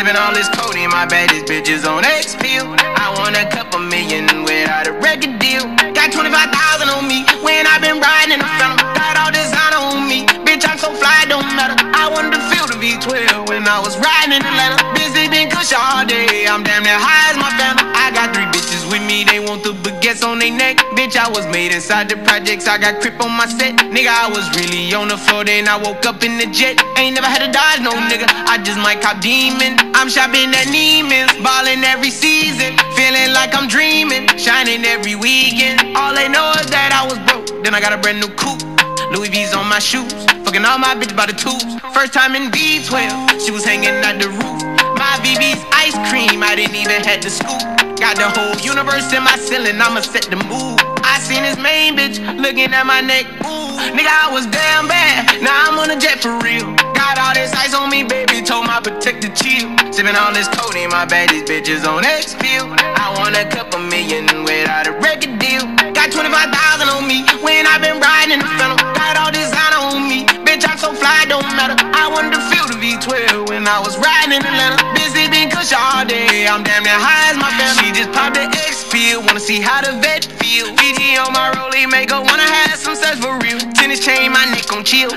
Sipping all this codeine, my baddest bitches on X pill. I want a couple million without a record deal. Got 25,000 on me when i been riding in the phantom. Got all designer on me, bitch, I'm so fly, don't matter. I wanted to feel the V12 when I was riding in Atlanta. Busy been kush all day, I'm damn near high their neck. Bitch, I was made inside the projects, I got crip on my set. Nigga, I was really on the floor, then I woke up in the jet. Ain't never had to dodge no nigga, I just might cop demon. I'm shopping at Neiman's, ballin' every season. Feeling like I'm dreaming, shining every weekend. All they know is that I was broke, then I got a brand new coupe. Louis V's on my shoes, fucking all my bitches by the tubes. First time in V12, she was hanging at the roof. Didn't even had to scoop. Got the whole universe in my ceiling, I'ma set the mood. I seen this main bitch looking at my neck. Ooh, nigga, I was damn bad. Now I'm on a jet for real. Got all this ice on me, baby. Told my protector chill. Sipping all this codeine, my baddest bitches on X pill. I want a couple million without a record deal. Got 25,000 on me when i I was riding in Atlanta. Busy being kush all day. I'm damn near high as my family. She just popped the X pill, wanna see how the vet feel. VG on my rollie, make her wanna have some sex for real. Tennis chain, my neck on chill.